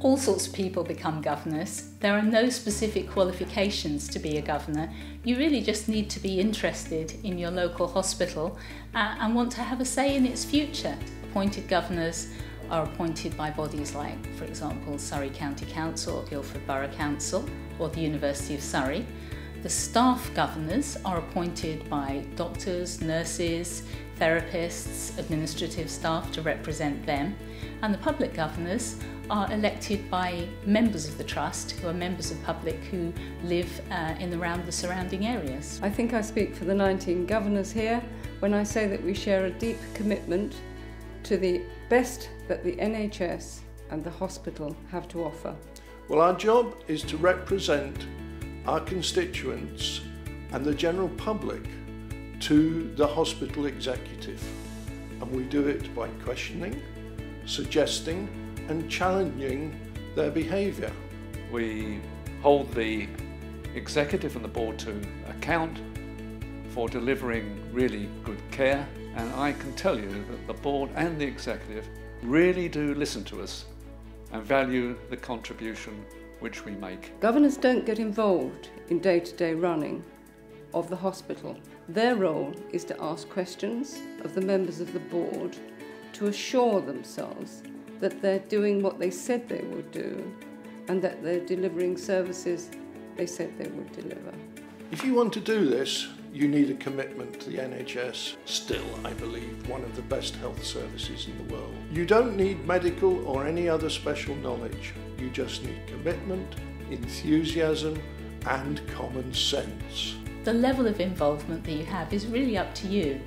All sorts of people become governors. There are no specific qualifications to be a governor. You really just need to be interested in your local hospital uh, and want to have a say in its future. Appointed governors are appointed by bodies like, for example, Surrey County Council, or Guildford Borough Council, or the University of Surrey. The staff governors are appointed by doctors, nurses, therapists, administrative staff to represent them, and the public governors are elected by members of the trust who are members of public who live uh, in around the surrounding areas. I think I speak for the 19 governors here when I say that we share a deep commitment to the best that the NHS and the hospital have to offer. Well, our job is to represent our constituents and the general public to the hospital executive. And we do it by questioning, suggesting and challenging their behaviour. We hold the executive and the board to account for delivering really good care and I can tell you that the board and the executive really do listen to us and value the contribution which we make. Governors don't get involved in day-to-day -day running of the hospital. Their role is to ask questions of the members of the board to assure themselves that they're doing what they said they would do and that they're delivering services they said they would deliver. If you want to do this, you need a commitment to the NHS. Still, I believe, one of the best health services in the world. You don't need medical or any other special knowledge. You just need commitment, enthusiasm, and common sense. The level of involvement that you have is really up to you.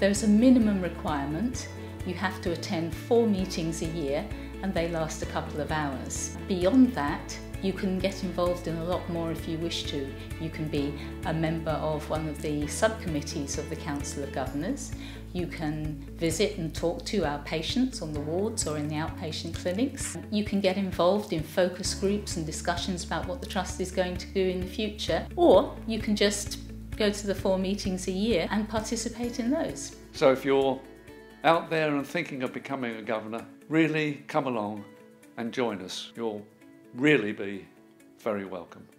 There's a minimum requirement. You have to attend four meetings a year and they last a couple of hours. Beyond that, you can get involved in a lot more if you wish to. You can be a member of one of the subcommittees of the Council of Governors. You can visit and talk to our patients on the wards or in the outpatient clinics. You can get involved in focus groups and discussions about what the Trust is going to do in the future. Or you can just go to the four meetings a year and participate in those. So if you're out there and thinking of becoming a governor, really come along and join us. You'll really be very welcome.